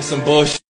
That's some bullshit.